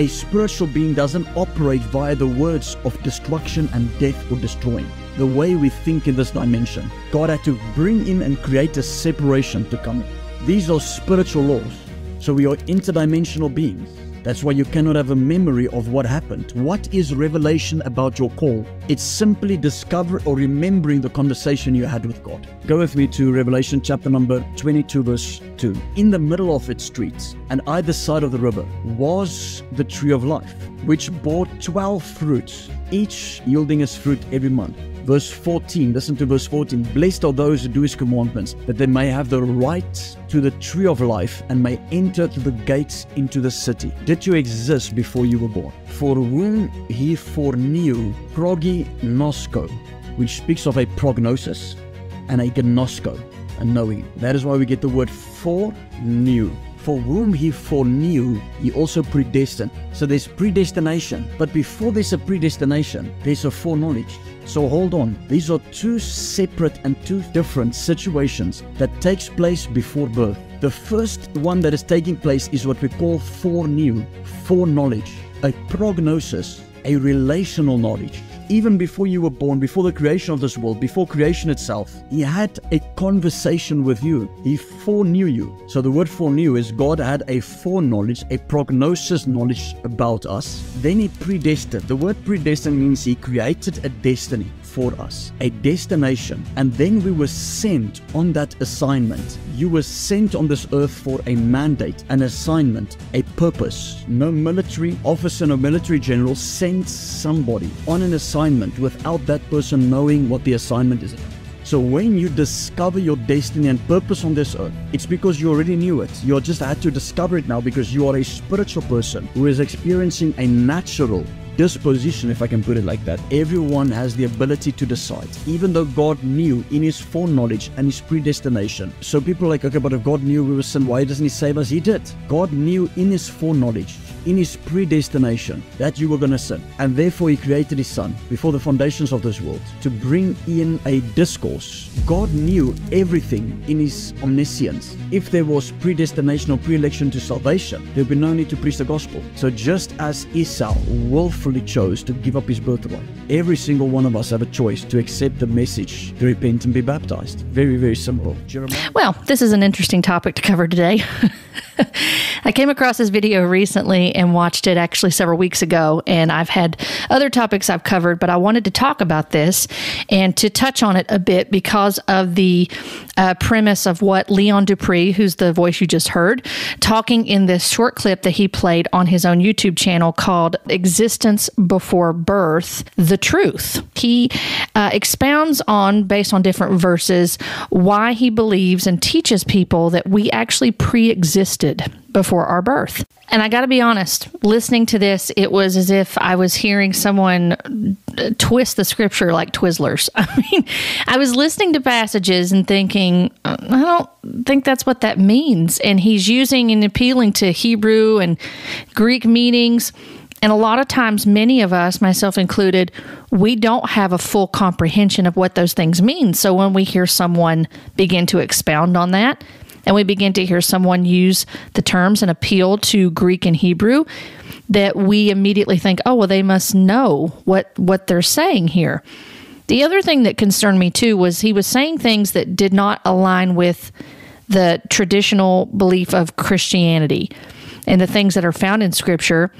a spiritual being doesn't operate via the words of destruction and death or destroying. The way we think in this dimension, God had to bring in and create a separation to come. in. These are spiritual laws. So we are interdimensional beings. That's why you cannot have a memory of what happened. What is revelation about your call? It's simply discover or remembering the conversation you had with God. Go with me to Revelation chapter number 22, verse 2. In the middle of its streets, and either side of the river, was the tree of life, which bore 12 fruits, each yielding its fruit every month. Verse 14, listen to verse 14. Blessed are those who do his commandments, that they may have the right to the tree of life and may enter through the gates into the city. Did you exist before you were born? For whom he foreknew, prognosco, which speaks of a prognosis, and a gnosko, a knowing. That is why we get the word foreknew. For whom he foreknew, he also predestined. So there's predestination. But before there's a predestination, there's a foreknowledge. So hold on. These are two separate and two different situations that takes place before birth. The first one that is taking place is what we call foreknew, foreknowledge, a prognosis, a relational knowledge even before you were born, before the creation of this world, before creation itself, He had a conversation with you. He foreknew you. So the word foreknew is God had a foreknowledge, a prognosis knowledge about us. Then He predestined. The word predestined means He created a destiny for us, a destination. And then we were sent on that assignment. You were sent on this earth for a mandate, an assignment, a purpose. No military officer, no military general sends somebody on an assignment without that person knowing what the assignment is. So when you discover your destiny and purpose on this earth, it's because you already knew it. You just had to discover it now because you are a spiritual person who is experiencing a natural disposition, if I can put it like that. Everyone has the ability to decide, even though God knew in His foreknowledge and His predestination. So people are like, okay, but if God knew we were sin, why doesn't He save us? He did. God knew in His foreknowledge in his predestination that you were going to sin. And therefore, he created his son before the foundations of this world to bring in a discourse. God knew everything in his omniscience. If there was predestination or pre-election to salvation, there would be no need to preach the gospel. So just as Esau willfully chose to give up his birthright, every single one of us have a choice to accept the message, to repent and be baptized. Very, very simple. Jeremiah? Well, this is an interesting topic to cover today. I came across this video recently and watched it actually several weeks ago, and I've had other topics I've covered, but I wanted to talk about this and to touch on it a bit because of the uh, premise of what Leon du Preez, who's the voice you just heard, talking in this short clip that he played on his own YouTube channel called Existence Before Birth The Truth. He uh, expounds on, based on different verses, why he believes and teaches people that we actually pre existed before our birth. And I got to be honest, listening to this, it was as if I was hearing someone uh, twist the scripture like Twizzlers. I mean, I was listening to passages and thinking, uh, I don't think that's what that means. And he's using and appealing to Hebrew and Greek meanings. And a lot of times, many of us, myself included, we don't have a full comprehension of what those things mean. So when we hear someone begin to expound on that, and we begin to hear someone use the terms and appeal to Greek and Hebrew, that we immediately think, oh, well, they must know what, what they're saying here. The other thing that concerned me too was he was saying things that did not align with the traditional belief of Christianity and the things that are found in Scripture.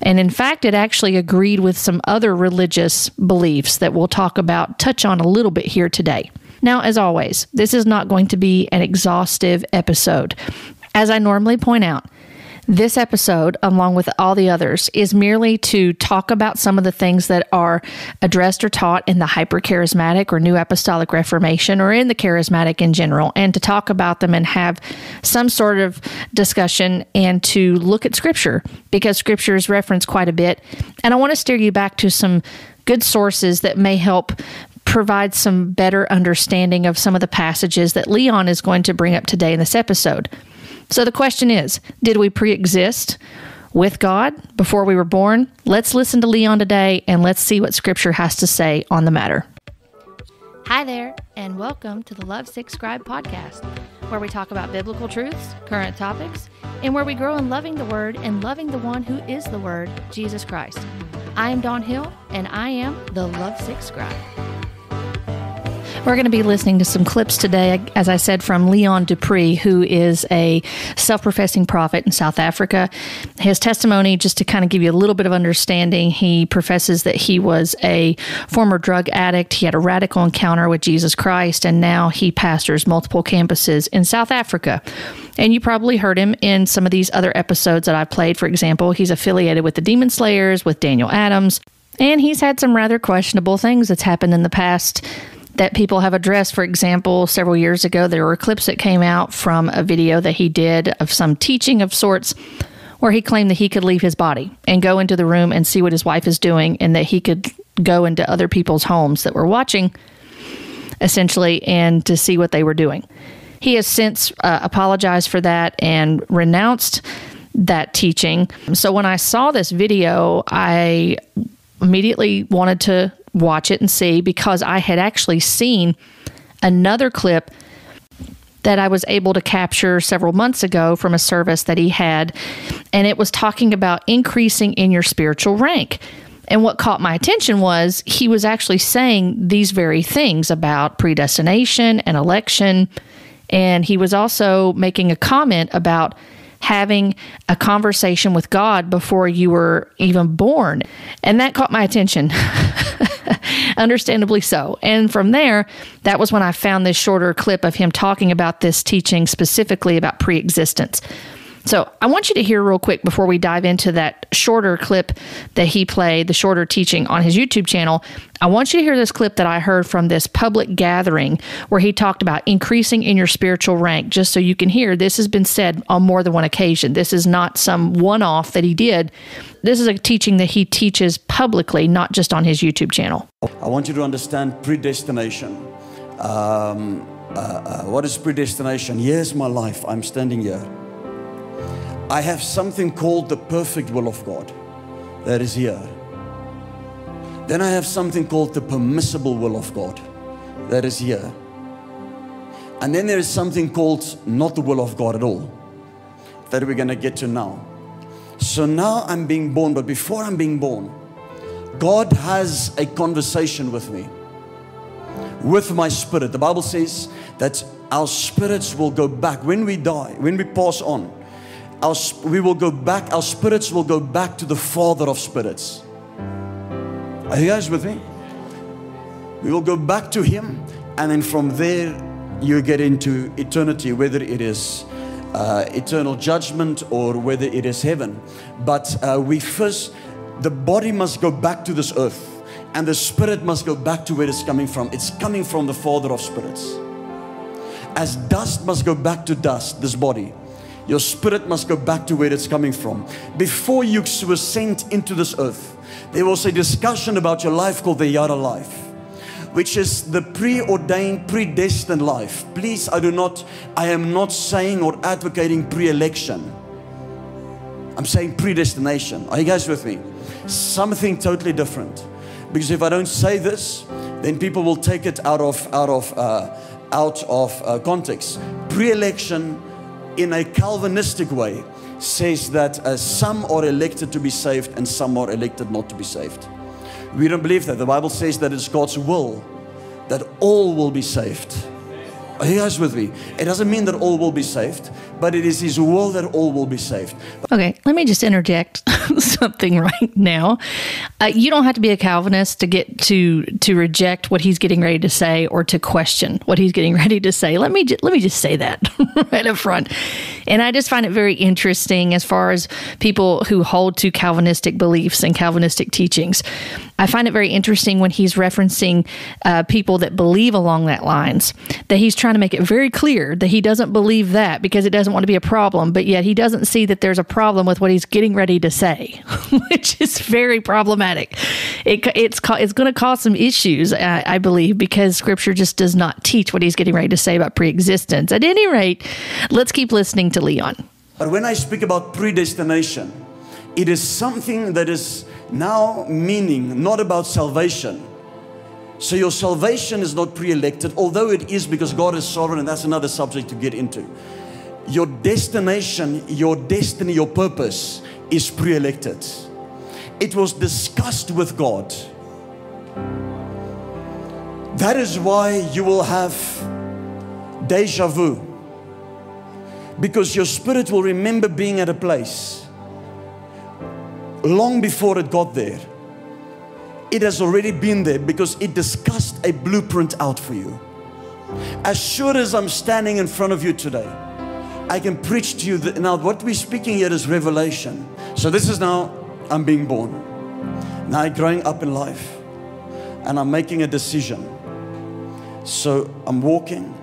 And in fact, it actually agreed with some other religious beliefs that we'll talk about, touch on a little bit here today. Now, as always, this is not going to be an exhaustive episode. As I normally point out, this episode, along with all the others, is merely to talk about some of the things that are addressed or taught in the hypercharismatic or New Apostolic Reformation or in the charismatic in general, and to talk about them and have some sort of discussion and to look at Scripture because Scripture is referenced quite a bit. And I want to steer you back to some good sources that may help provide some better understanding of some of the passages that Leon is going to bring up today in this episode. So the question is Did we pre exist with God before we were born? Let's listen to Leon today and let's see what Scripture has to say on the matter. Hi there, and welcome to the Lovesick Scribe podcast, where we talk about biblical truths, current topics, and where we grow in loving the Word and loving the one who is the Word, Jesus Christ. I am Dawn Hill, and I am the Lovesick Scribe. We're going to be listening to some clips today, as I said, from Leon du Preez, who is a self professing prophet in South Africa. His testimony, just to kind of give you a little bit of understanding, he professes that he was a former drug addict. He had a radical encounter with Jesus Christ, and now he pastors multiple campuses in South Africa. And you probably heard him in some of these other episodes that I've played. For example, he's affiliated with the Demon Slayers, with Daniel Adams, and he's had some rather questionable things that's happened in the past that people have addressed. For example, several years ago, there were clips that came out from a video that he did of some teaching of sorts where he claimed that he could leave his body and go into the room and see what his wife is doing, and that he could go into other people's homes that were watching, essentially, and to see what they were doing. He has since uh, apologized for that and renounced that teaching. So when I saw this video, I immediately wanted to watch it and see because I had actually seen another clip that I was able to capture several months ago from a service that he had. And it was talking about increasing in your spiritual rank. And what caught my attention was he was actually saying these very things about predestination and election. And he was also making a comment about having a conversation with God before you were even born. And that caught my attention. Understandably so. And from there, that was when I found this shorter clip of him talking about this teaching specifically about pre existence. So I want you to hear real quick before we dive into that shorter clip that he played, the shorter teaching on his YouTube channel. I want you to hear this clip that I heard from this public gathering where he talked about increasing in your spiritual rank, just so you can hear this has been said on more than one occasion. This is not some one off that he did. This is a teaching that he teaches publicly, not just on his YouTube channel. I want you to understand predestination. Um, uh, uh, what is predestination? Here's my life. I'm standing here. I have something called the perfect will of God that is here. Then I have something called the permissible will of God that is here. And then there is something called not the will of God at all that we're going to get to now. So now I'm being born, but before I'm being born, God has a conversation with me, with my spirit. The Bible says that our spirits will go back when we die, when we pass on our, we will go back, our spirits will go back to the Father of spirits. Are you guys with me? We will go back to Him, and then from there, you get into eternity, whether it is uh, eternal judgment or whether it is heaven. But uh, we first, the body must go back to this earth, and the spirit must go back to where it's coming from. It's coming from the Father of spirits. As dust must go back to dust, this body your spirit must go back to where it's coming from. Before you were sent into this earth, there was a discussion about your life called the Yada life, which is the preordained, predestined life. Please, I do not, I am not saying or advocating pre election. I'm saying predestination. Are you guys with me? Something totally different. Because if I don't say this, then people will take it out of out of uh, out of uh, context. Pre-election in a Calvinistic way, says that uh, some are elected to be saved and some are elected not to be saved. We don't believe that. The Bible says that it's God's will that all will be saved. Are you guys with me? It doesn't mean that all will be saved, but it is His will that all will be saved. Okay, let me just interject something right now. Uh, you don't have to be a Calvinist to get to to reject what he's getting ready to say or to question what he's getting ready to say. Let me ju- let me just say that right up front. And I just find it very interesting as far as people who hold to Calvinistic beliefs and Calvinistic teachings. I find it very interesting when he's referencing uh, people that believe along that lines that he's trying to make it very clear that he doesn't believe that because it doesn't want to be a problem, but yet he doesn't see that there's a problem with what he's getting ready to say, which is very problematic. It, it's it's going to cause some issues, I, I believe, because Scripture just does not teach what he's getting ready to say about preexistence. At any rate, let's keep listening to Leon. But when I speak about predestination, it is something that is now meaning not about salvation, So your salvation is not pre elected, although it is because God is sovereign, and that's another subject to get into. Your destination, your destiny, your purpose is pre elected. It was discussed with God. That is why you will have deja vu. Because your spirit will remember being at a place long before it got there. It has already been there because it discussed a blueprint out for you. As sure as I'm standing in front of you today, I can preach to you that now what we're speaking here is revelation. So this is now I'm being born. Now I'm growing up in life and I'm making a decision. So I'm walking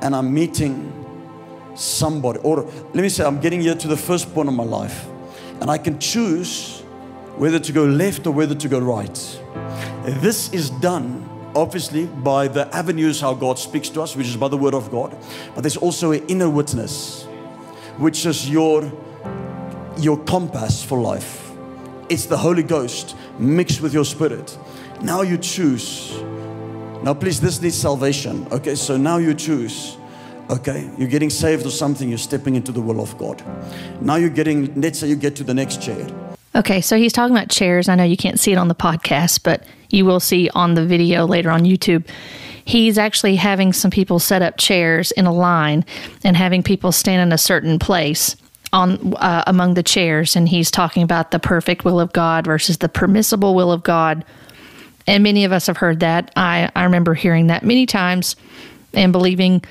and I'm meeting somebody. Or let me say, I'm getting here to the first point of my life. And I can choose whether to go left or whether to go right. This is done obviously by the avenues how God speaks to us, which is by the word of God. But there's also an inner witness, which is your your compass for life. It's the Holy Ghost mixed with your spirit. Now you choose. Now, please, this needs salvation. Okay, so now you choose. Okay, you're getting saved or something, you're stepping into the will of God. Now you're getting, let's say you get to the next chair. Okay, so he's talking about chairs. I know you can't see it on the podcast, but you will see on the video later on YouTube. He's actually having some people set up chairs in a line and having people stand in a certain place on uh, among the chairs and he's talking about the perfect will of God versus the permissible will of God. And many of us have heard that. I I remember hearing that many times and believing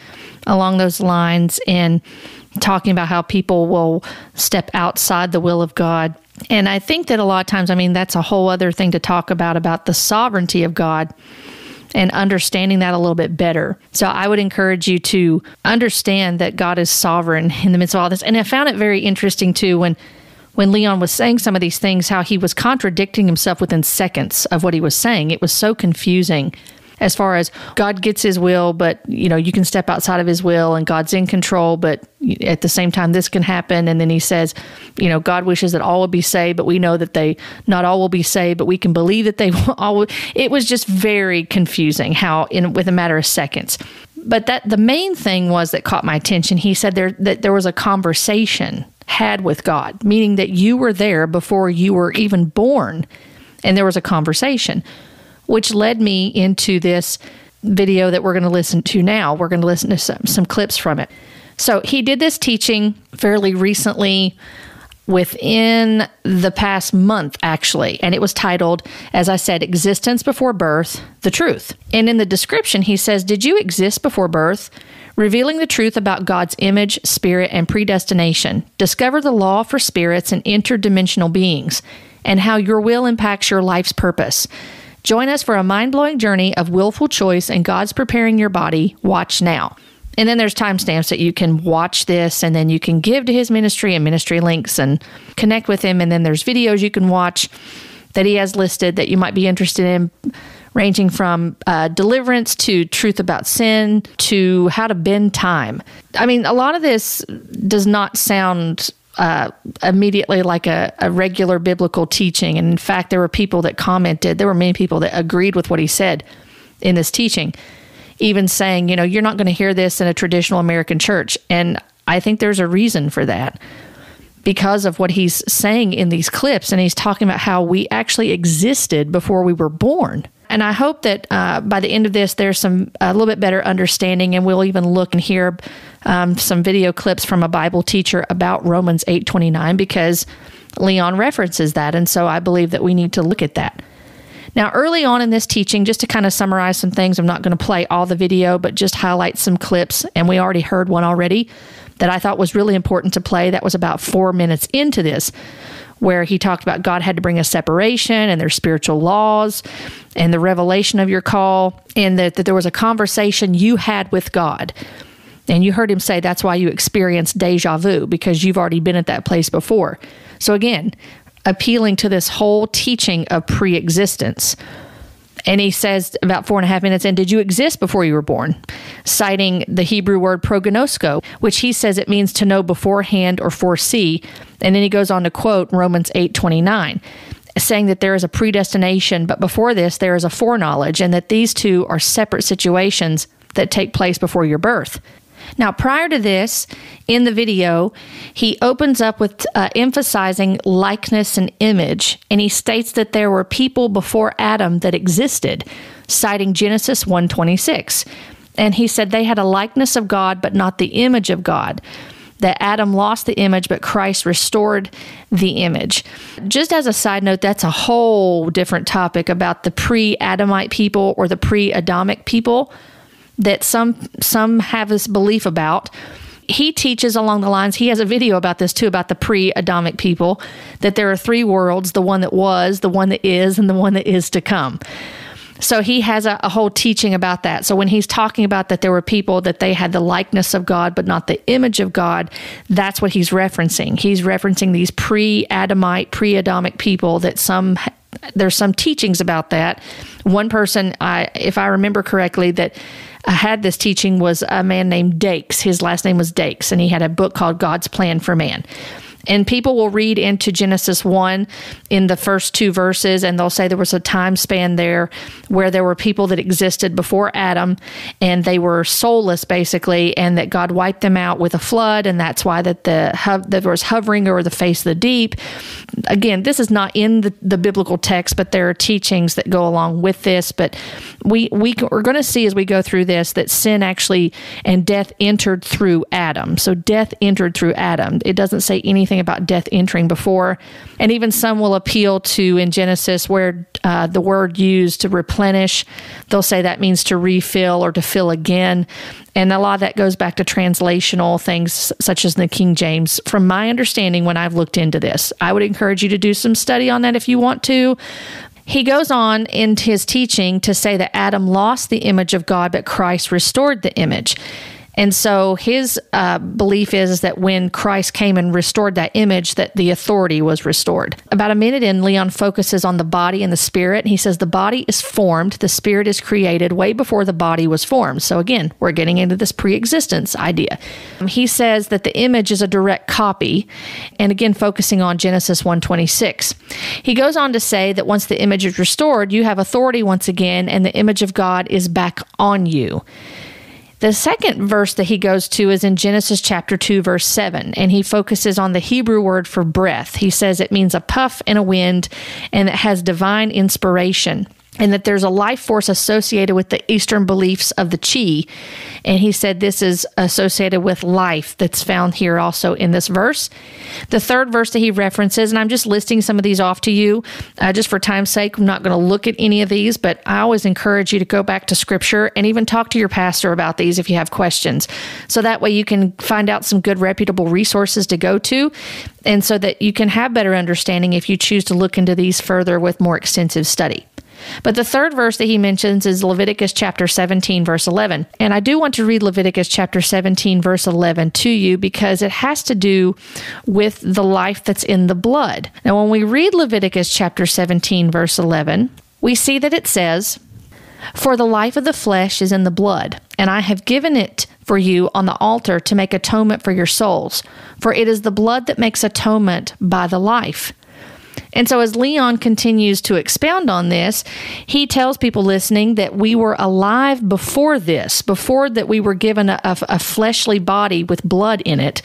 along those lines and talking about how people will step outside the will of God and I think that a lot of times, I mean, that's a whole other thing to talk about about the sovereignty of God and understanding that a little bit better. So I would encourage you to understand that God is sovereign in the midst of all this. And I found it very interesting too when when Leon was saying some of these things, how he was contradicting himself within seconds of what he was saying. It was so confusing as far as God gets his will, but you know, you can step outside of his will and God's in control, but at the same time this can happen and then he says, you know, God wishes that all will be saved, but we know that they not all will be saved, but we can believe that they all it was just very confusing how in with a matter of seconds. But that the main thing was that caught my attention. He said there that there was a conversation had with God, meaning that you were there before you were even born and there was a conversation which led me into this video that we're going to listen to now. We're going to listen to some, some clips from it. So he did this teaching fairly recently within the past month, actually, and it was titled, as I said, Existence Before Birth The Truth. And in the description, he says, Did you exist before birth? Revealing the truth about God's image, spirit, and predestination. Discover the law for spirits and interdimensional beings, and how your will impacts your life's purpose. Join us for a mind blowing journey of willful choice and God's preparing your body. Watch now. And then there's timestamps that you can watch this and then you can give to his ministry and ministry links and connect with him. And then there's videos you can watch that he has listed that you might be interested in, ranging from uh, deliverance to truth about sin to how to bend time. I mean, a lot of this does not sound uh, immediately like a, a, regular biblical teaching. And in fact, there were people that commented, there were many people that agreed with what he said in this teaching, even saying, you know, you're not going to hear this in a traditional American church. And I think there's a reason for that because of what he's saying in these clips. And he's talking about how we actually existed before we were born. And I hope that uh, by the end of this, there's some a little bit better understanding, and we'll even look and hear um, some video clips from a Bible teacher about Romans 8:29 because Leon references that, and so I believe that we need to look at that. Now, early on in this teaching, just to kind of summarize some things, I'm not going to play all the video, but just highlight some clips, and we already heard one already that I thought was really important to play. That was about four minutes into this where he talked about God had to bring a separation and there's spiritual laws and the revelation of your call, and that, that there was a conversation you had with God. And you heard him say that's why you experienced deja vu because you've already been at that place before. So, again, appealing to this whole teaching of pre existence. And he says about four and a half minutes in, Did you exist before you were born? Citing the Hebrew word prognosko, which he says it means to know beforehand or foresee. And then he goes on to quote Romans eight twenty nine. saying that there is a predestination, but before this, there is a foreknowledge, and that these two are separate situations that take place before your birth. Now, prior to this, in the video, he opens up with uh, emphasizing likeness and image, and he states that there were people before Adam that existed, citing Genesis 1:26. And he said they had a likeness of God, but not the image of God. That Adam lost the image, but Christ restored the image. Just as a side note, that's a whole different topic about the pre Adamite people or the pre Adamic people that some some have this belief about. He teaches along the lines, he has a video about this too, about the pre Adamic people, that there are three worlds the one that was, the one that is, and the one that is to come. So he has a, a, whole teaching about that. So when he's talking about that there were people that they had the likeness of God but not the image of God, that's what he's referencing. He's referencing these pre-Adamite, pre-Adamic people that some there's some teachings about that. One person, I if I remember correctly, that I had this teaching was a man named Dakes. His last name was Dakes, and he had a book called God's Plan for Man. And people will read into Genesis 1 in the first two verses, and they'll say there was a time span there where there were people that existed before Adam, and they were soulless basically, and that God wiped them out with a flood, and that's why that the there was hovering over the face of the deep. Again, this is not in the, the biblical text, but there are teachings that go along with this. But we, we we're going to see as we go through this that sin actually and death entered through Adam. So death entered through Adam. It doesn't say anything about death entering before. And even some will appeal to in Genesis where uh, the word used to replenish, they'll say that means to refill or to fill again. And a lot of that goes back to translational things such as the King James. From my understanding, when I've looked into this, I would encourage you to do some study on that if you want to. He goes on in his teaching to say that Adam lost the image of God, but Christ restored the image. And so his uh, belief is, that when Christ came and restored that image, that the authority was restored. About a minute in, Leon focuses on the body and the spirit. He says the body is formed, the spirit is created way before the body was formed. So again, we're getting into this pre-existence idea. He says that the image is a direct copy, and again focusing on Genesis 1:26. He goes on to say that once the image is restored, you have authority once again, and the image of God is back on you. The second verse that he goes to is in Genesis chapter 2, verse 7, and he focuses on the Hebrew word for breath. He says it means a puff and a wind, and it has divine inspiration and that there's a life force associated with the Eastern beliefs of the Chi. And he said this is associated with life that's found here also in this verse. The third verse that he references, and I'm just listing some of these off to you uh, just for time's sake. I'm not going to look at any of these, but I always encourage you to go back to scripture and even talk to your pastor about these if you have questions. So that way you can find out some good, reputable resources to go to. And so that you can have better understanding if you choose to look into these further with more extensive study. But the third verse that he mentions is Leviticus chapter 17, verse 11. And I do want to read Leviticus chapter 17, verse 11 to you because it has to do with the life that's in the blood. Now, when we read Leviticus chapter 17, verse 11, we see that it says, For the life of the flesh is in the blood, and I have given it for you on the altar to make atonement for your souls. For it is the blood that makes atonement by the life. And so, as Leon continues to expound on this, he tells people listening that we were alive before this, before that we were given a, a, a fleshly body with blood in it,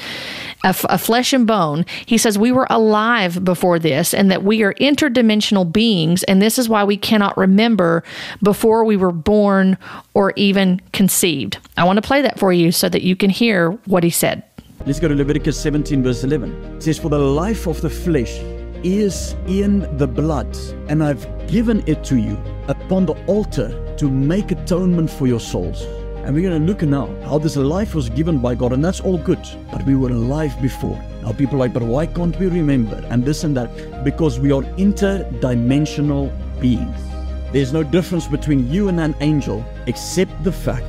a, a flesh and bone. He says we were alive before this and that we are interdimensional beings. And this is why we cannot remember before we were born or even conceived. I want to play that for you so that you can hear what he said. Let's go to Leviticus 17, verse 11. It says, For the life of the flesh is in the blood, and I've given it to you upon the altar to make atonement for your souls. And we're going to look now how this life was given by God, and that's all good. But we were alive before. Now people are like, but why can't we remember? And this and that. Because we are interdimensional beings. There's no difference between you and an angel except the fact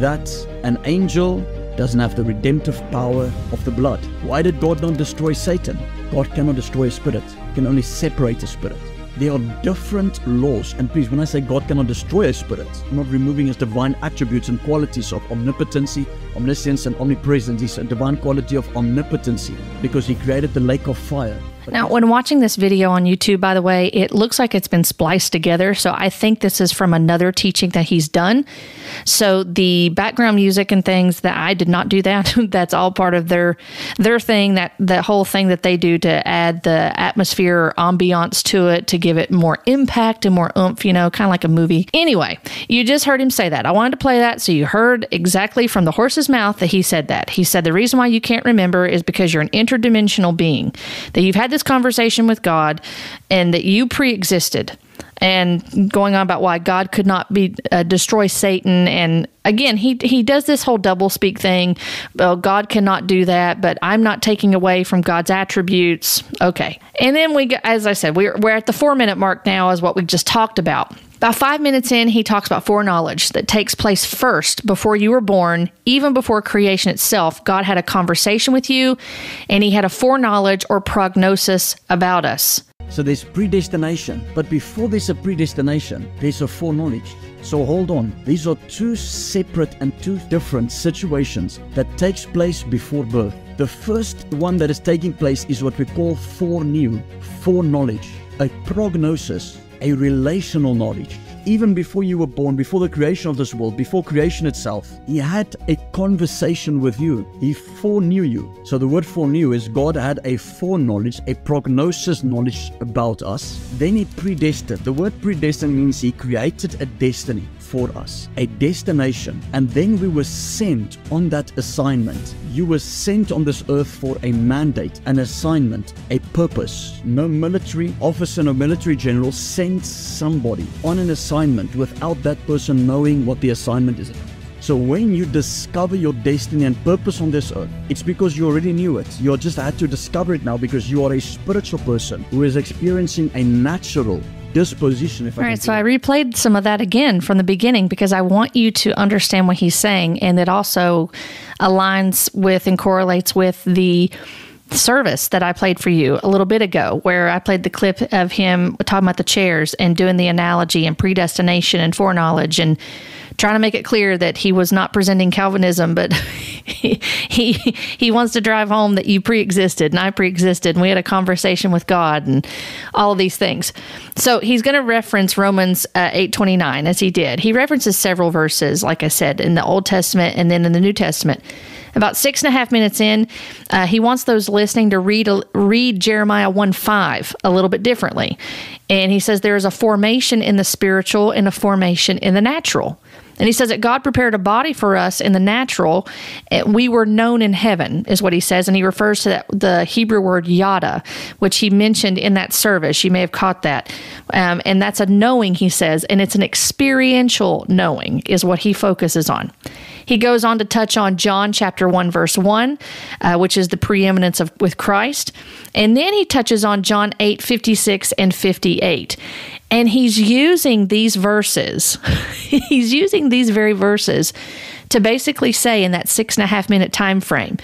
that an angel doesn't have the redemptive power of the blood. Why did God not destroy Satan? God cannot destroy a spirit, he can only separate a spirit. There are different laws, and please, when I say God cannot destroy a spirit, I'm not removing his divine attributes and qualities of omnipotency, omniscience, and omnipresence. He's a divine quality of omnipotency because he created the lake of fire Now, when watching this video on YouTube, by the way, it looks like it's been spliced together. So I think this is from another teaching that he's done. So the background music and things that I did not do that. That's all part of their their thing. That the whole thing that they do to add the atmosphere or ambiance to it to give it more impact and more oomph. You know, kind of like a movie. Anyway, you just heard him say that. I wanted to play that so you heard exactly from the horse's mouth that he said that. He said the reason why you can't remember is because you're an interdimensional being. That you've had this conversation with God and that you pre existed and going on about why God could not be uh, destroy Satan. And again, he he does this whole double speak thing. Well, God cannot do that, but I'm not taking away from God's attributes. Okay, and then we, as I said, we're we're at the four minute mark now, is what we just talked about. About five minutes in, he talks about foreknowledge that takes place first before you were born, even before creation itself. God had a conversation with you, and he had a foreknowledge or prognosis about us. So there's predestination. But before there's a predestination, there's a foreknowledge. So hold on. These are two separate and two different situations that takes place before birth. The first one that is taking place is what we call foreknew, foreknowledge, a prognosis a relational knowledge. Even before you were born, before the creation of this world, before creation itself, He had a conversation with you. He foreknew you. So the word foreknew is God had a foreknowledge, a prognosis knowledge about us. Then He predestined. The word predestined means He created a destiny for us, a destination, and then we were sent on that assignment. You were sent on this earth for a mandate, an assignment, a purpose. No military officer, no military general sends somebody on an assignment without that person knowing what the assignment is. So when you discover your destiny and purpose on this earth, it's because you already knew it. You just had to discover it now because you are a spiritual person who is experiencing a natural disposition. If All I right, so I replayed some of that again from the beginning because I want you to understand what he's saying, and it also aligns with and correlates with the service that I played for you a little bit ago, where I played the clip of him talking about the chairs and doing the analogy and predestination and foreknowledge and trying to make it clear that he was not presenting Calvinism, but he he, he wants to drive home that you pre-existed and I pre-existed and we had a conversation with God and all of these things. So he's going to reference Romans uh, eight twenty nine as he did. He references several verses, like I said, in the Old Testament and then in the New Testament. About six and a half minutes in, uh, he wants those listening to read read Jeremiah one five a little bit differently, and he says there is a formation in the spiritual and a formation in the natural. And he says that God prepared a body for us in the natural. We were known in heaven, is what he says. And he refers to that, the Hebrew word yada, which he mentioned in that service. You may have caught that. Um, and that's a knowing, he says, and it's an experiential knowing, is what he focuses on. He goes on to touch on John chapter 1, verse 1, uh, which is the preeminence of with Christ. And then he touches on John 8, 56 and 58. And he's using these verses, he's using these very verses to basically say in that six and a half minute time frame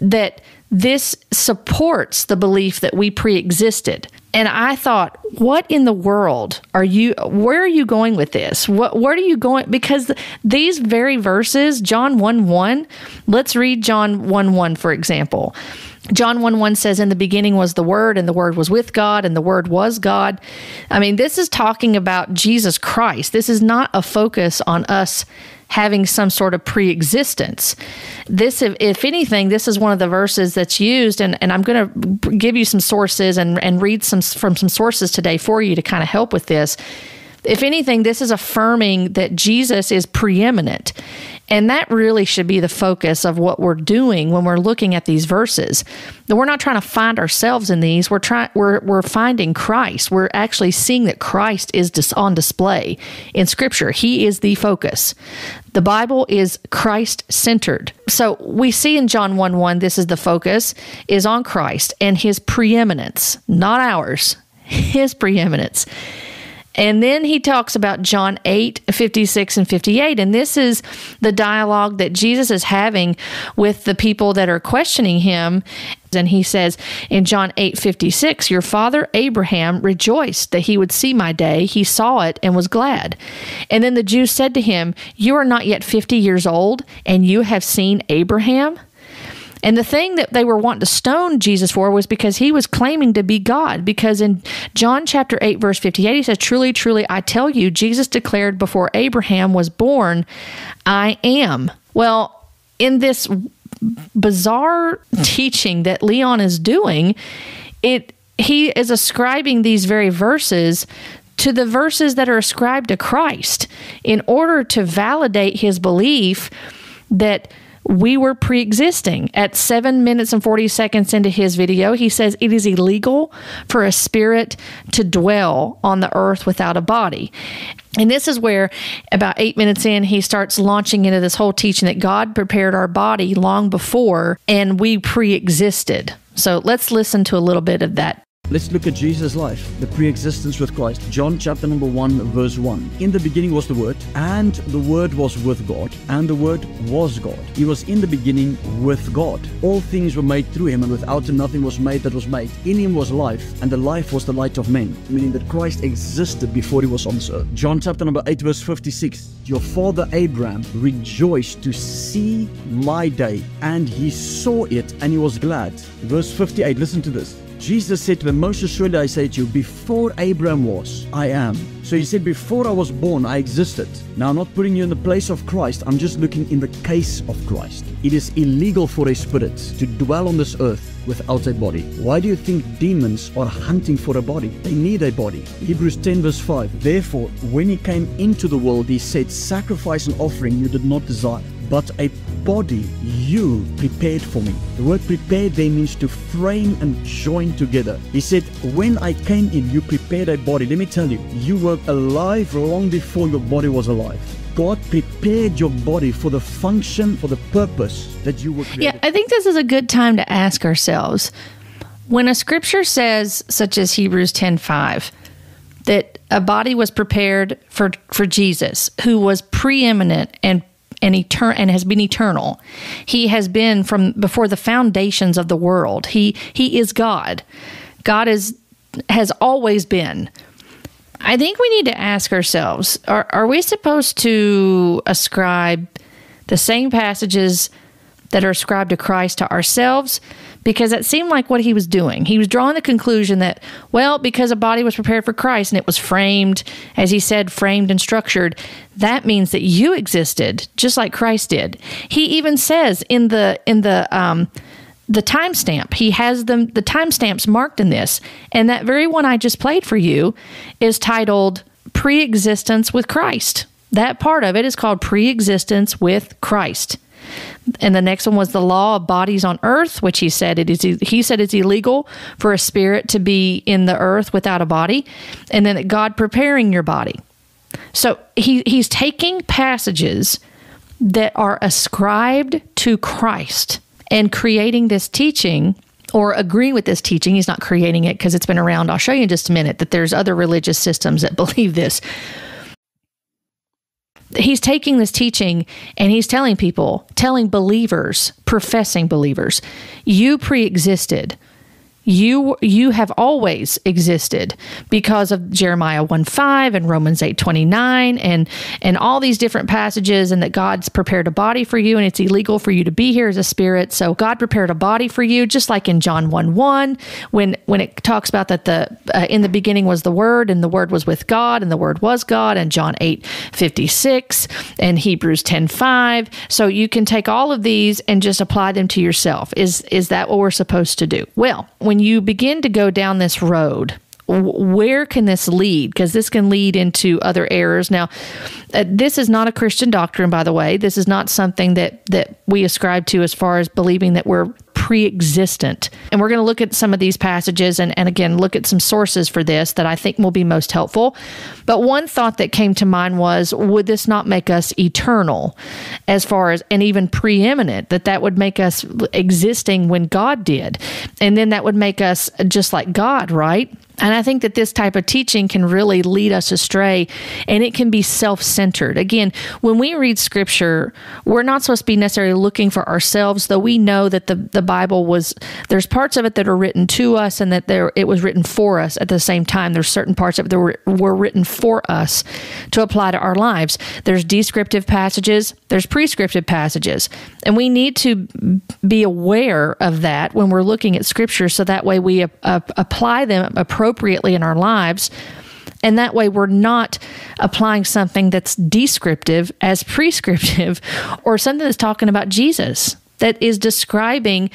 that this supports the belief that we pre existed. And I thought, what in the world are you, where are you going with this? What, where are you going? Because these very verses, John 1 1, let's read John 1 1, for example. John 1 1 says, In the beginning was the Word, and the Word was with God, and the Word was God. I mean, this is talking about Jesus Christ. This is not a focus on us having some sort of pre-existence. This, if, if anything, this is one of the verses that's used, and, and I'm going to give you some sources and, and read some from some sources today for you to kind of help with this. If anything, this is affirming that Jesus is preeminent. And that really should be the focus of what we're doing when we're looking at these verses. We're not trying to find ourselves in these. We're trying we're we're finding Christ. We're actually seeing that Christ is dis- on display in scripture. He is the focus. The Bible is Christ centered. So we see in John 1 1, this is the focus, is on Christ and his preeminence, not ours, his preeminence. And then he talks about John 8, 56 and 58. And this is the dialogue that Jesus is having with the people that are questioning him. And he says in John 8, 56, Your father Abraham rejoiced that he would see my day. He saw it and was glad. And then the Jews said to him, You are not yet 50 years old, and you have seen Abraham? And the thing that they were wanting to stone Jesus for was because he was claiming to be God. Because in John chapter 8, verse 58, he says, Truly, truly, I tell you, Jesus declared before Abraham was born, I am. Well, in this bizarre teaching that Leon is doing, it he is ascribing these very verses to the verses that are ascribed to Christ in order to validate his belief that we were pre existing. At seven minutes and 40 seconds into his video, he says it is illegal for a spirit to dwell on the earth without a body. And this is where, about eight minutes in, he starts launching into this whole teaching that God prepared our body long before and we pre existed. So let's listen to a little bit of that Let's look at Jesus' life, the pre existence with Christ. John chapter number 1, verse 1. In the beginning was the Word, and the Word was with God, and the Word was God. He was in the beginning with God. All things were made through him, and without him nothing was made that was made. In him was life, and the life was the light of men, meaning that Christ existed before he was on this earth. John chapter number 8, verse 56. Your father Abraham rejoiced to see my day, and he saw it, and he was glad. Verse 58, listen to this. Jesus said to them, Most assuredly I say to you, before Abraham was, I am. So he said, Before I was born, I existed. Now I'm not putting you in the place of Christ, I'm just looking in the case of Christ. It is illegal for a spirit to dwell on this earth without a body. Why do you think demons are hunting for a body? They need a body. Hebrews 10, verse 5. Therefore, when he came into the world, he said, Sacrifice and offering you did not desire, but a body you prepared for me. The word prepared there means to frame and join together. He said, When I came in, you prepared a body. Let me tell you, you were alive long before your body was alive. God prepared your body for the function, for the purpose that you were created. Yeah, I think this is a good time to ask ourselves when a scripture says, such as Hebrews 10 5, that a body was prepared for, for Jesus, who was preeminent and and etern- and has been eternal. He has been from before the foundations of the world. He he is God. God is has always been. I think we need to ask ourselves: Are are we supposed to ascribe the same passages that are ascribed to Christ to ourselves? Because it seemed like what he was doing. He was drawing the conclusion that, well, because a body was prepared for Christ and it was framed, as he said, framed and structured, that means that you existed just like Christ did. He even says in the in the um, the timestamp. He has them the timestamps marked in this, and that very one I just played for you is titled "Pre-existence with Christ." That part of it is called "Pre-existence with Christ." And the next one was the law of bodies on earth, which he said it is he said it's illegal for a spirit to be in the earth without a body, and then God preparing your body. So he he's taking passages that are ascribed to Christ and creating this teaching or agreeing with this teaching. He's not creating it because it's been around. I'll show you in just a minute that there's other religious systems that believe this he's taking this teaching and he's telling people, telling believers, professing believers, you pre existed you you have always existed because of Jeremiah 1 5 and Romans eight twenty nine and and all these different passages and that God's prepared a body for you and it's illegal for you to be here as a spirit. So God prepared a body for you, just like in John 1 1, when when it talks about that the uh, in the beginning was the word and the word was with God and the word was God and John eight fifty six and Hebrews ten five. So you can take all of these and just apply them to yourself. Is is that what we're supposed to do? Well, when when you begin to go down this road, where can this lead? Because this can lead into other errors. Now, uh, this is not a Christian doctrine, by the way. This is not something that that we ascribe to as far as believing that we're pre-existent. And we're going to look at some of these passages and, and again look at some sources for this that I think will be most helpful. But one thought that came to mind was would this not make us eternal as far as and even preeminent that that would make us existing when God did. And then that would make us just like God, right? And I think that this type of teaching can really lead us astray and it can be self centered. Again, when we read scripture, we're not supposed to be necessarily looking for ourselves, though we know that the, the Bible was, there's parts of it that are written to us and that there it was written for us at the same time. There's certain parts of it that were, were written for us to apply to our lives. There's descriptive passages, there's prescriptive passages. And we need to be aware of that when we're looking at scripture so that way we uh, apply them appropriately in our lives. And that way, we're not applying something that's descriptive as prescriptive or something that's talking about Jesus, that is describing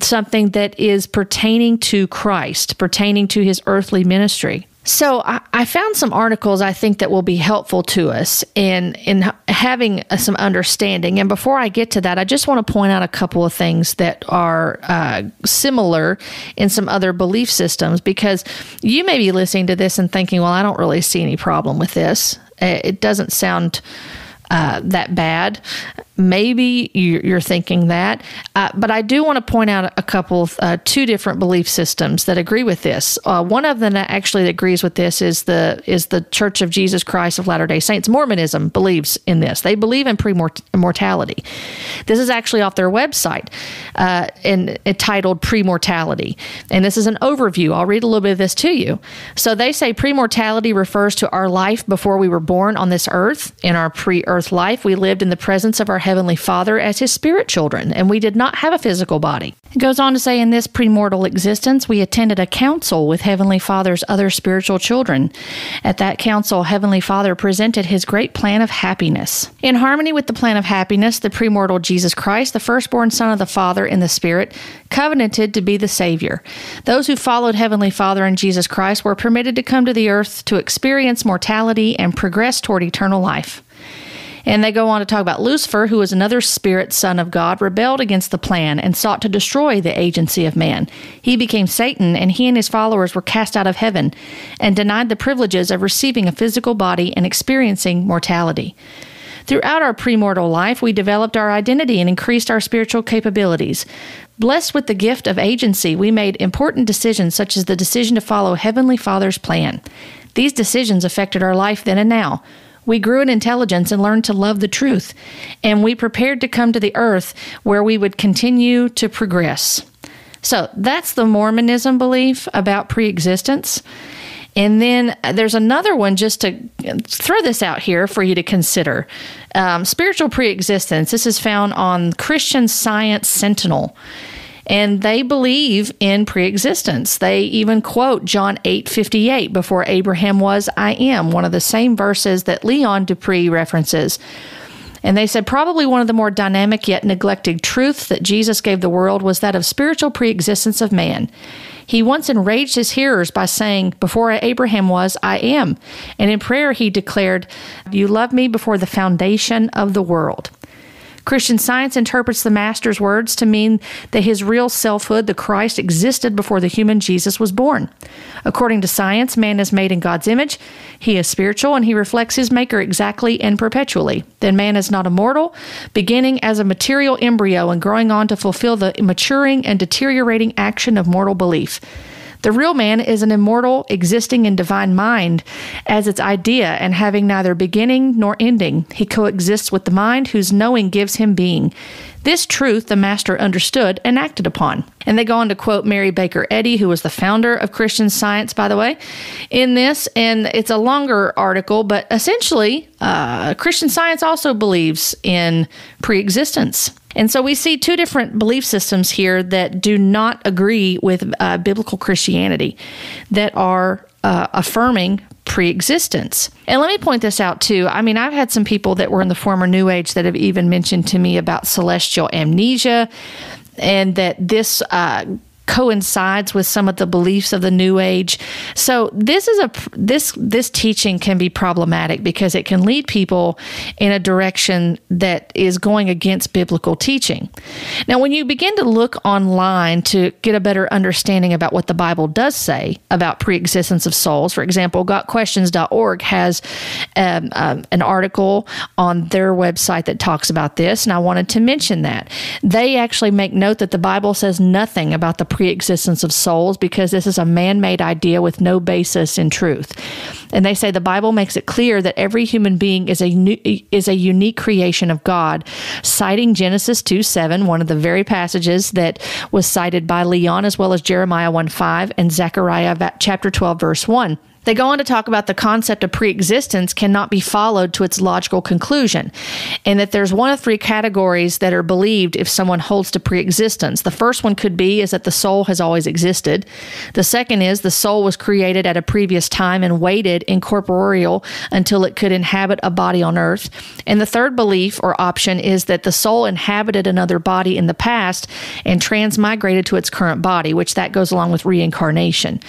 something that is pertaining to Christ, pertaining to his earthly ministry. So I, I, found some articles I think that will be helpful to us in in having some understanding. And before I get to that, I just want to point out a couple of things that are uh, similar in some other belief systems because you may be listening to this and thinking, "Well, I don't really see any problem with this. It doesn't sound." Uh, that bad. Maybe you're thinking that, uh, but I do want to point out a couple, of, uh, two different belief systems that agree with this. Uh, one of them that actually agrees with this is the is the Church of Jesus Christ of Latter Day Saints. Mormonism believes in this. They believe in pre-mortality. This is actually off their website, uh, and entitled "Pre-Mortality," and this is an overview. I'll read a little bit of this to you. So they say pre-mortality refers to our life before we were born on this earth. In our pre-earth life, we lived in the presence of our Heavenly Father as His spirit children, and we did not have a physical body. It goes on to say, in this premortal existence, we attended a council with Heavenly Father's other spiritual children. At that council, Heavenly Father presented His great plan of happiness. In harmony with the plan of happiness, the premortal Jesus Christ, the firstborn Son of the Father in the Spirit, covenanted to be the Savior. Those who followed Heavenly Father and Jesus Christ were permitted to come to the earth to experience mortality and progress toward eternal life. And they go on to talk about Lucifer, who was another spirit son of God, rebelled against the plan and sought to destroy the agency of man. He became Satan, and he and his followers were cast out of heaven and denied the privileges of receiving a physical body and experiencing mortality. Throughout our premortal life, we developed our identity and increased our spiritual capabilities. Blessed with the gift of agency, we made important decisions such as the decision to follow Heavenly Father's plan. These decisions affected our life then and now. We grew in intelligence and learned to love the truth, and we prepared to come to the earth where we would continue to progress. So that's the Mormonism belief about preexistence. And then there's another one just to throw this out here for you to consider. Um, spiritual preexistence. This is found on Christian Science Sentinel and they believe in preexistence. They even quote John 8:58 before Abraham was I am, one of the same verses that Leon du Preez references. And they said probably one of the more dynamic yet neglected truths that Jesus gave the world was that of spiritual preexistence of man. He once enraged his hearers by saying, Before Abraham was, I am. And in prayer, he declared, You love me before the foundation of the world. Christian science interprets the Master's words to mean that his real selfhood, the Christ, existed before the human Jesus was born. According to science, man is made in God's image. He is spiritual and he reflects his Maker exactly and perpetually. Then man is not immortal, beginning as a material embryo and growing on to fulfill the maturing and deteriorating action of mortal belief. The real man is an immortal, existing in divine mind as its idea and having neither beginning nor ending. He coexists with the mind whose knowing gives him being. This truth the master understood and acted upon. And they go on to quote Mary Baker Eddy, who was the founder of Christian Science, by the way, in this. And it's a longer article, but essentially, uh, Christian Science also believes in preexistence. And so we see two different belief systems here that do not agree with uh, biblical Christianity, that are uh, affirming pre-existence. And let me point this out too. I mean, I've had some people that were in the former New Age that have even mentioned to me about celestial amnesia, and that this uh, coincides with some of the beliefs of the new age. So this is a this this teaching can be problematic because it can lead people in a direction that is going against biblical teaching. Now when you begin to look online to get a better understanding about what the Bible does say about preexistence of souls, for example, gotquestions.org has um, um, an article on their website that talks about this and I wanted to mention that. They actually make note that the Bible says nothing about the pre-existence of souls because this is a man-made idea with no basis in truth. And they say the Bible makes it clear that every human being is a new, is a unique creation of God, citing Genesis 2 7, one of the very passages that was cited by Leon, as well as Jeremiah 1 5 and Zechariah chapter 12, verse 1. They go on to talk about the concept of preexistence cannot be followed to its logical conclusion, and that there's one of three categories that are believed if someone holds to preexistence. The first one could be is that the soul has always existed. The second is the soul was created at a previous time and waited incorporeal until it could inhabit a body on earth. And the third belief or option is that the soul inhabited another body in the past and transmigrated to its current body, which that goes along with reincarnation.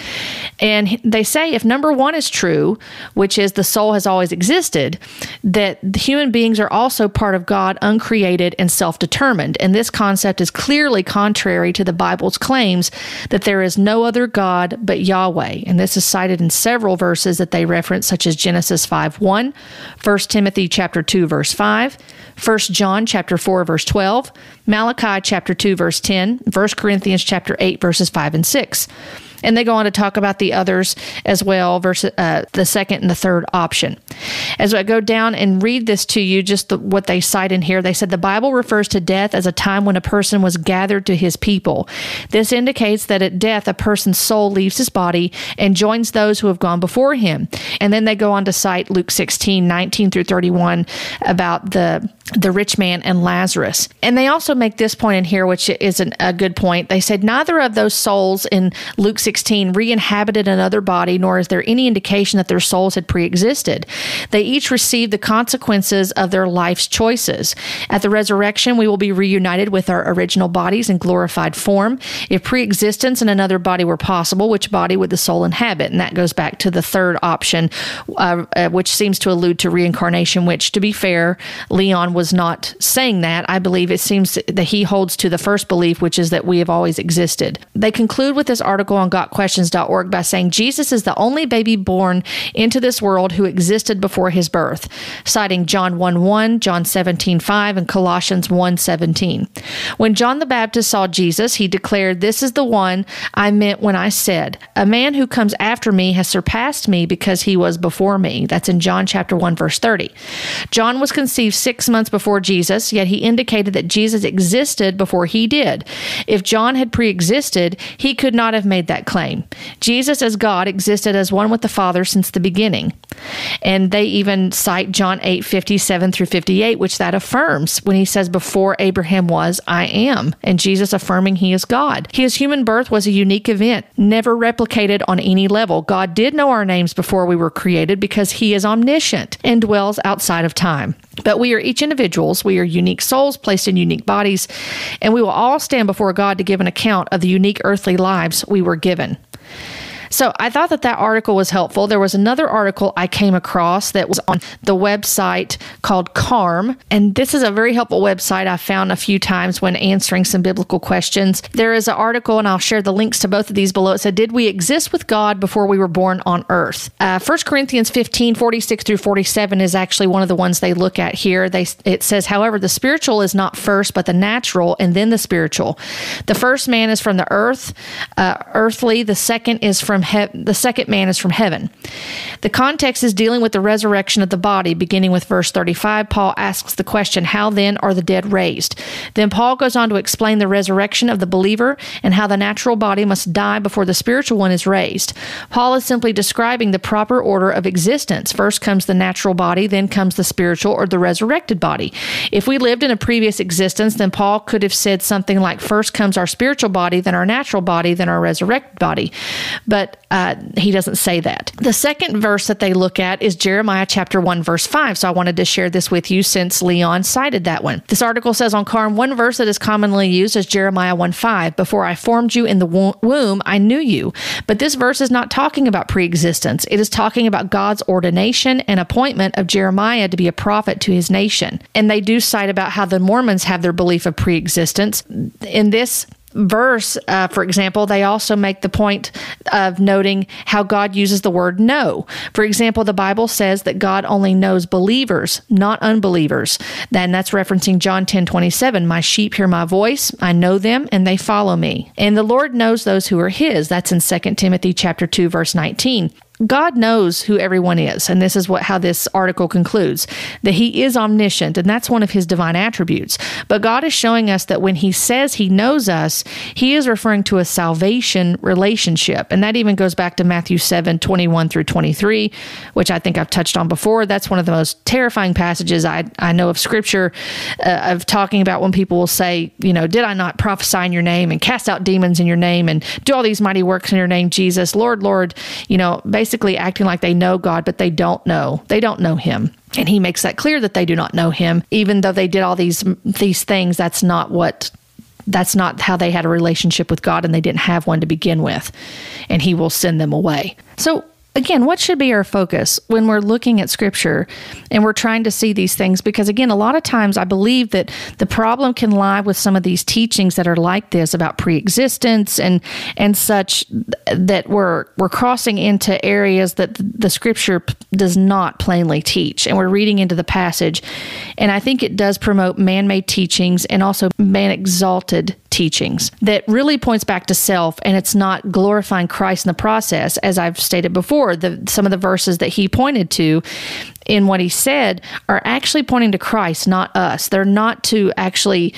And they say if number number one is true, which is the soul has always existed, that human beings are also part of God, uncreated and self determined. And this concept is clearly contrary to the Bible's claims that there is no other God but Yahweh. And this is cited in several verses that they reference, such as Genesis 5 1, 1 Timothy chapter 2, verse 5. 1 John chapter 4 verse 12, Malachi chapter 2 verse 10, 1 Corinthians chapter 8 verses 5 and 6. And they go on to talk about the others as well, versus uh, the second and the third option. As I go down and read this to you, just the, what they cite in here, they said the Bible refers to death as a time when a person was gathered to his people. This indicates that at death, a person's soul leaves his body and joins those who have gone before him. And then they go on to cite Luke 16, 19 through 31 about the the rich man and Lazarus. And they also make this point in here, which is an, a good point. They said neither of those souls in Luke 16 re inhabited another body, nor is there any indication that their souls had pre existed. They each received the consequences of their life's choices. At the resurrection, we will be reunited with our original bodies in glorified form. If pre existence in another body were possible, which body would the soul inhabit? And that goes back to the third option, uh, uh, which seems to allude to reincarnation, which, to be fair, Leon was not saying that. I believe it seems that he holds to the first belief, which is that we have always existed. They conclude with this article on gotquestions.org by saying Jesus is the only baby born into this world who existed before his birth, citing John 1 1, John 17 5, and Colossians 1 17. When John the Baptist saw Jesus, he declared, This is the one I meant when I said, A man who comes after me has surpassed me because he was before me. That's in John chapter 1, verse 30. John was conceived six months before Jesus, yet he indicated that Jesus existed before he did. If John had pre existed, he could not have made that claim. Jesus, as God, existed as one with the Father since the beginning. And they even cite John 8 57 through 58, which that affirms when he says, Before Abraham was, I am. And Jesus affirming he is God. His human birth was a unique event, never replicated on any level. God did know our names before we were created because he is omniscient and dwells outside of time. But we are each individuals. We are unique souls placed in unique bodies, and we will all stand before God to give an account of the unique earthly lives we were given given. So I thought that that article was helpful. There was another article I came across that was on the website called CARM. And this is a very helpful website I found a few times when answering some biblical questions. There is an article, and I'll share the links to both of these below. It said, Did we exist with God before we were born on earth? Uh, 1 Corinthians 15, 46 through 47 is actually one of the ones they look at here. They, it says, However, the spiritual is not first, but the natural, and then the spiritual. The first man is from the earth, uh, earthly. The second is from he- the second man is from heaven. The context is dealing with the resurrection of the body. Beginning with verse 35, Paul asks the question, How then are the dead raised? Then Paul goes on to explain the resurrection of the believer and how the natural body must die before the spiritual one is raised. Paul is simply describing the proper order of existence. First comes the natural body, then comes the spiritual or the resurrected body. If we lived in a previous existence, then Paul could have said something like, First comes our spiritual body, then our natural body, then our resurrected body. But uh, he doesn't say that. The second verse that they look at is Jeremiah chapter 1, verse 5. So I wanted to share this with you since Leon cited that one. This article says on Carm, one verse that is commonly used is Jeremiah 1 5. Before I formed you in the womb, I knew you. But this verse is not talking about preexistence, it is talking about God's ordination and appointment of Jeremiah to be a prophet to his nation. And they do cite about how the Mormons have their belief of preexistence. In this, verse, uh, for example, they also make the point of noting how God uses the word know. For example, the Bible says that God only knows believers, not unbelievers. Then that's referencing John 10 27. My sheep hear my voice, I know them, and they follow me. And the Lord knows those who are his. That's in 2 Timothy chapter 2, verse 19. God knows who everyone is, and this is what how this article concludes that he is omniscient, and that's one of his divine attributes. But God is showing us that when he says he knows us, he is referring to a salvation relationship. And that even goes back to Matthew 7, 21 through 23, which I think I've touched on before. That's one of the most terrifying passages I, I know of scripture uh, of talking about when people will say, you know, did I not prophesy in your name and cast out demons in your name and do all these mighty works in your name, Jesus? Lord, Lord, you know, basically basically acting like they know God, but they don't know. They don't know Him. And He makes that clear that they do not know Him, even though they did all these these things. That's not what. That's not how they had a relationship with God, and they didn't have one to begin with. And He will send them away. So again, what should be our focus when we're looking at scripture and we're trying to see these things? Because again, a lot of times I believe that the problem can lie with some of these teachings that are like this about pre-existence and and such that we're we're crossing into areas that the scripture does not plainly teach, and we're reading into the passage, and I think it does promote man-made teachings and also man-exalted teachings that really points back to self and it's not glorifying Christ in the process. As I've stated before the some of the verses that he pointed to in what he said are actually pointing to Christ not us. They're not to actually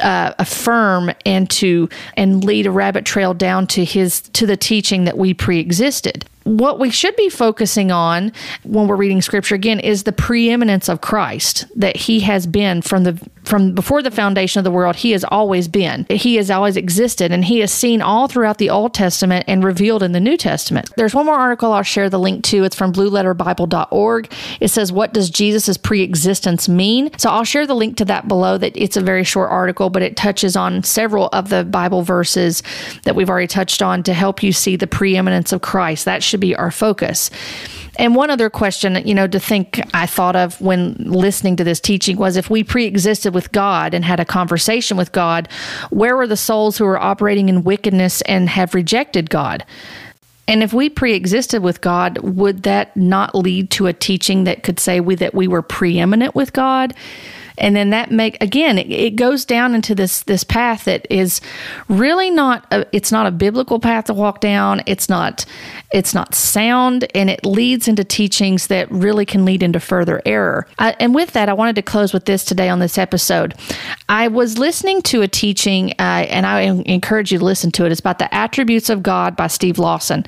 uh, affirm and to and lead a rabbit trail down to his to the teaching that we pre-existed what we should be focusing on when we're reading scripture again is the preeminence of Christ that he has been from the from before the foundation of the world he has always been. He has always existed and he is seen all throughout the Old Testament and revealed in the New Testament. There's one more article I'll share the link to. It's from blueletterbible.org it says what does Jesus's preexistence mean? So I'll share the link to that below that it's a very short article but it touches on several of the Bible verses that we've already touched on to help you see the preeminence of Christ. That should should be our focus. And one other question, you know, to think I thought of when listening to this teaching was if we pre existed with God and had a conversation with God, where were the souls who are operating in wickedness and have rejected God? And if we pre-existed with God, would that not lead to a teaching that could say we that we were preeminent with God? And then that make again it, it, goes down into this this path that is really not a, it's not a biblical path to walk down. It's not it's not sound and it leads into teachings that really can lead into further error. I, and with that i wanted to close with this today on this episode. I was listening to a teaching uh, and i encourage you to listen to it. It's about the attributes of god by steve lawson.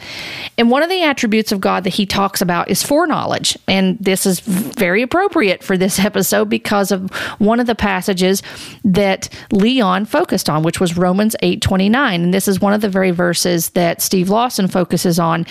And one of the attributes of god that he talks about is foreknowledge. And this is very appropriate for this episode because of one of the passages that Leon focused on, which was Romans 8 29. And this is one of the very verses that Steve Lawson focuses on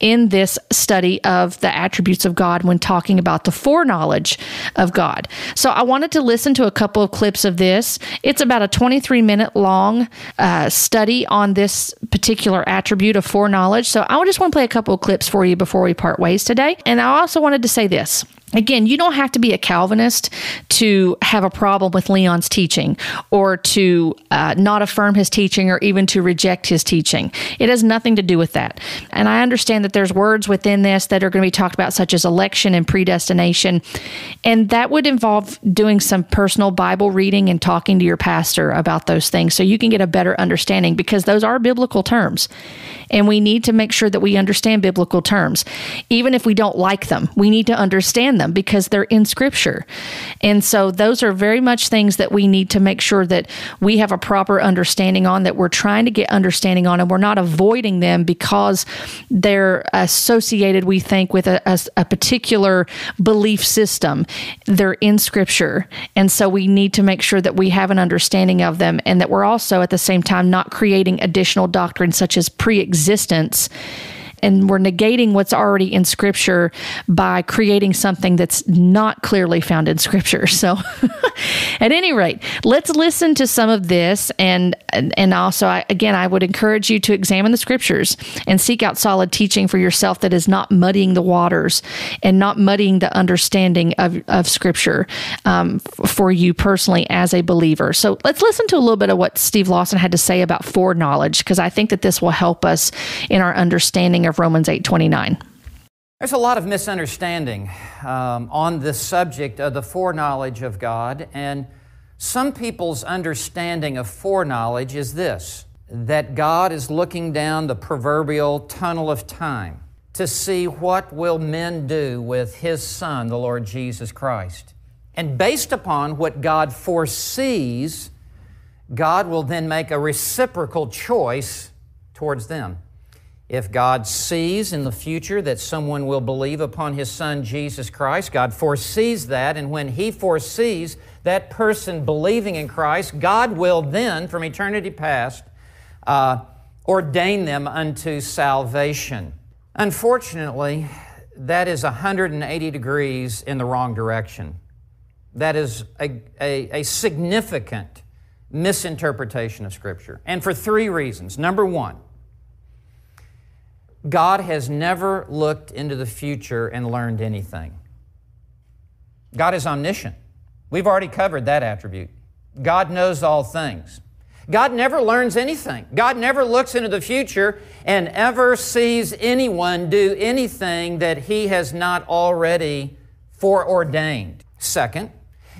in this study of the attributes of God when talking about the foreknowledge of God. So I wanted to listen to a couple of clips of this. It's about a 23 minute long uh, study on this particular attribute of foreknowledge. So I just want to play a couple of clips for you before we part ways today. And I also wanted to say this. Again, you don't have to be a Calvinist to have a problem with Leon's teaching or to uh, not affirm his teaching or even to reject his teaching. It has nothing to do with that. And I understand that there's words within this that are going to be talked about, such as election and predestination. And that would involve doing some personal Bible reading and talking to your pastor about those things so you can get a better understanding because those are biblical terms. And we need to make sure that we understand biblical terms. Even if we don't like them, we need to understand them because they're in Scripture. And so those are very much things that we need to make sure that we have a proper understanding on, that we're trying to get understanding on, and we're not avoiding them because they're associated, we think, with a, a, a particular belief system. They're in Scripture. And so we need to make sure that we have an understanding of them and that we're also at the same time not creating additional doctrine such as pre existence and we're negating what's already in Scripture by creating something that's not clearly found in Scripture. So, at any rate, let's listen to some of this, and and also, I, again, I would encourage you to examine the Scriptures and seek out solid teaching for yourself that is not muddying the waters and not muddying the understanding of of Scripture um, for you personally as a believer. So, let's listen to a little bit of what Steve Lawson had to say about foreknowledge because I think that this will help us in our understanding of Romans 8:29. There's a lot of misunderstanding um, on the subject of the foreknowledge of God, and some people's understanding of foreknowledge is this that God is looking down the proverbial tunnel of time to see what will men do with his son the Lord Jesus Christ. And based upon what God foresees, God will then make a reciprocal choice towards them. If God sees in the future that someone will believe upon His Son Jesus Christ, God foresees that, and when He foresees that person believing in Christ, God will then, from eternity past, uh, ordain them unto salvation. Unfortunately, that is 180 degrees in the wrong direction. That is a, a, a significant misinterpretation of Scripture. And for three reasons. Number one, God has never looked into the future and learned anything. God is omniscient. We've already covered that attribute. God knows all things. God never learns anything. God never looks into the future and ever sees anyone do anything that He has not already foreordained. Second,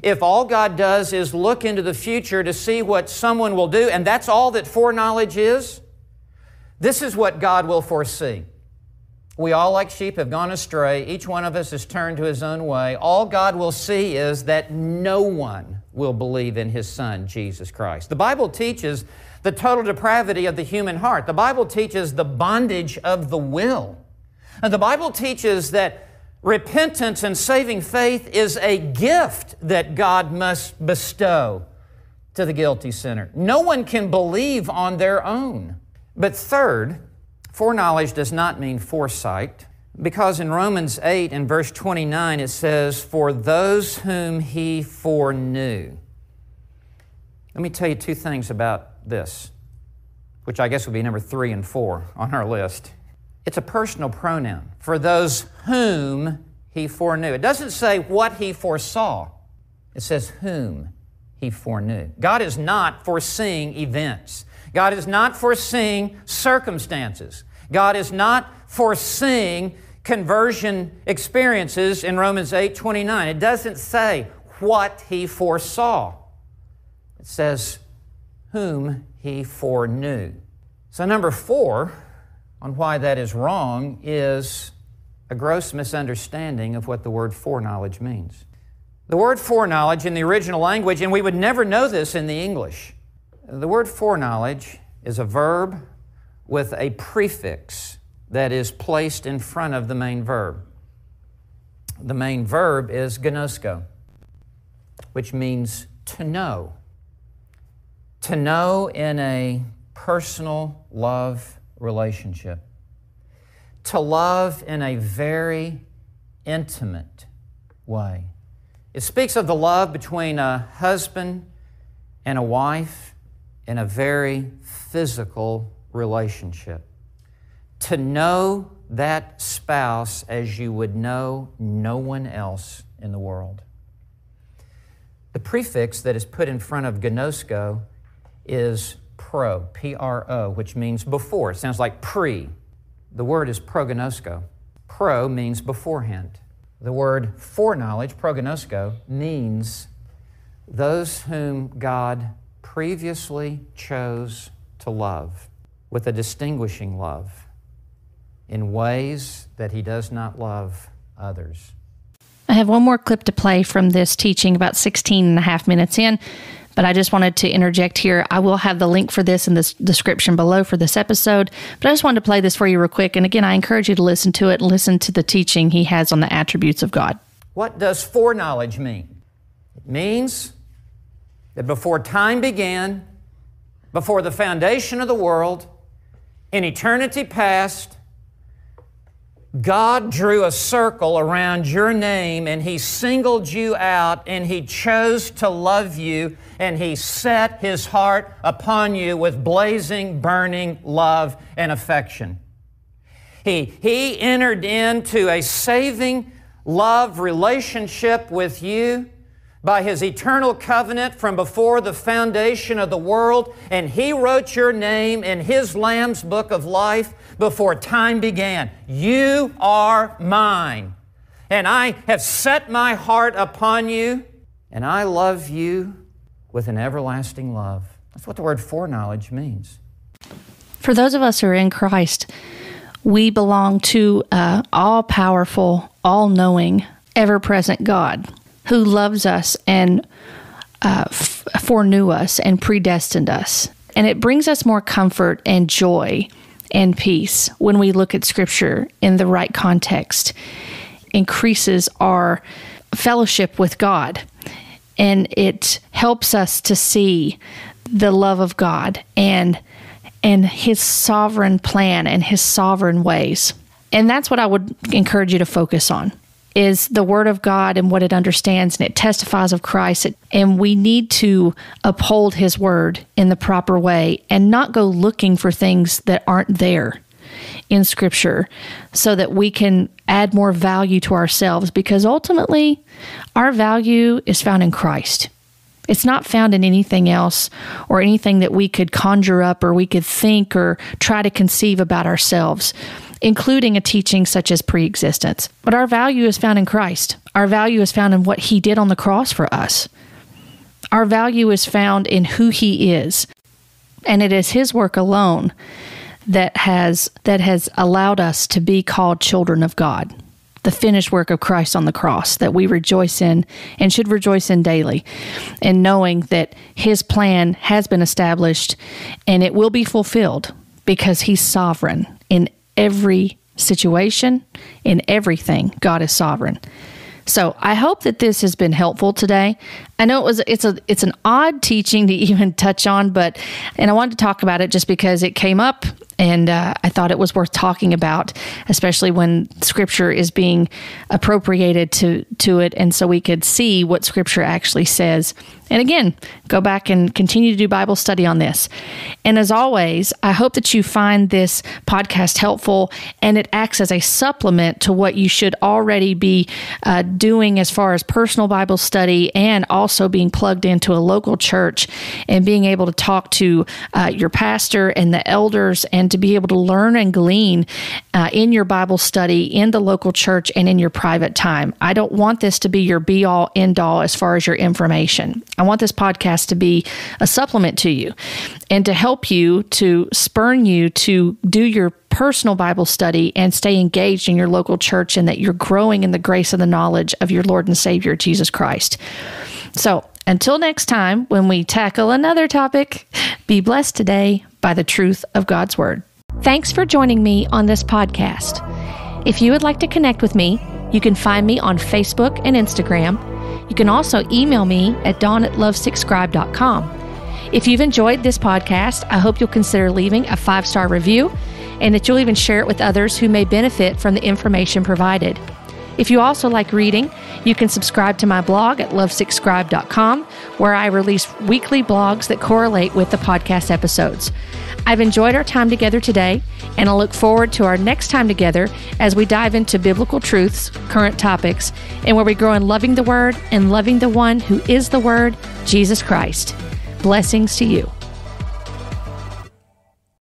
if all God does is look into the future to see what someone will do, and that's all that foreknowledge is, this is what God will foresee. We all, like sheep, have gone astray. Each one of us has turned to his own way. All God will see is that no one will believe in his Son, Jesus Christ. The Bible teaches the total depravity of the human heart. The Bible teaches the bondage of the will. And the Bible teaches that repentance and saving faith is a gift that God must bestow to the guilty sinner. No one can believe on their own. But third, foreknowledge does not mean foresight, because in Romans 8 and verse 29 it says, For those whom he foreknew. Let me tell you two things about this, which I guess would be number three and four on our list. It's a personal pronoun. For those whom he foreknew. It doesn't say what he foresaw, it says whom he foreknew. God is not foreseeing events. God is not foreseeing circumstances. God is not foreseeing conversion experiences in Romans 8 29. It doesn't say what he foresaw, it says whom he foreknew. So, number four on why that is wrong is a gross misunderstanding of what the word foreknowledge means. The word foreknowledge in the original language, and we would never know this in the English, the word foreknowledge is a verb with a prefix that is placed in front of the main verb. The main verb is gnosko, which means to know. To know in a personal love relationship. To love in a very intimate way. It speaks of the love between a husband and a wife in a very physical relationship. To know that spouse as you would know no one else in the world. The prefix that is put in front of gnosko is pro, P R O, which means before. It sounds like pre. The word is prognosko. Pro means beforehand. The word foreknowledge, prognosko, means those whom God previously chose to love with a distinguishing love in ways that he does not love others. I have one more clip to play from this teaching about 16 and a half minutes in, but I just wanted to interject here. I will have the link for this in the description below for this episode, but I just wanted to play this for you real quick. And again, I encourage you to listen to it and listen to the teaching he has on the attributes of God. What does foreknowledge mean? It means that before time began, before the foundation of the world, in eternity past, God drew a circle around your name and He singled you out and He chose to love you and He set His heart upon you with blazing, burning love and affection. He, he entered into a saving love relationship with you by his eternal covenant from before the foundation of the world, and he wrote your name in his Lamb's book of life before time began. You are mine, and I have set my heart upon you, and I love you with an everlasting love. That's what the word foreknowledge means. For those of us who are in Christ, we belong to uh, all powerful, all knowing, ever present God who loves us and uh, f- foreknew us and predestined us. And it brings us more comfort and joy and peace when we look at Scripture in the right context, increases our fellowship with God. And it helps us to see the love of God and and his sovereign plan and his sovereign ways. And that's what I would encourage you to focus on is the word of God and what it understands and it testifies of Christ. And we need to uphold his word in the proper way and not go looking for things that aren't there in scripture so that we can add more value to ourselves because ultimately our value is found in Christ. It's not found in anything else or anything that we could conjure up or we could think or try to conceive about ourselves including a teaching such as preexistence. But our value is found in Christ. Our value is found in what he did on the cross for us. Our value is found in who he is. And it is his work alone that has that has allowed us to be called children of God. The finished work of Christ on the cross that we rejoice in and should rejoice in daily, and knowing that His plan has been established and it will be fulfilled because He's sovereign in every situation, in everything, God is sovereign. So I hope that this has been helpful today. I know it was it's a it's an odd teaching to even touch on, but and I wanted to talk about it just because it came up and uh, I thought it was worth talking about, especially when Scripture is being appropriated to to it, and so we could see what Scripture actually says. And again, go back and continue to do Bible study on this. And as always, I hope that you find this podcast helpful and it acts as a supplement to what you should already be uh, doing as far as personal Bible study and also being plugged into a local church and being able to talk to uh, your pastor and the elders and to be able to learn and glean uh, in your Bible study in the local church and in your private time. I don't want this to be your be all end all as far as your information. I want this podcast to be a supplement to you and to help you to spurn you to do your personal Bible study and stay engaged in your local church and that you're growing in the grace and the knowledge of your Lord and Savior, Jesus Christ. So, until next time, when we tackle another topic, be blessed today by the truth of God's Word. Thanks for joining me on this podcast. If you would like to connect with me, you can find me on Facebook and Instagram. You can also email me at dawn at lovesickscribe.com. If you've enjoyed this podcast, I hope you'll consider leaving a five star review and that you'll even share it with others who may benefit from the information provided. If you also like reading, you can subscribe to my blog at lovesickscribe.com, where I release weekly blogs that correlate with the podcast episodes. I've enjoyed our time together today, and I look forward to our next time together as we dive into biblical truths, current topics, and where we grow in loving the Word and loving the one who is the Word, Jesus Christ. Blessings to you.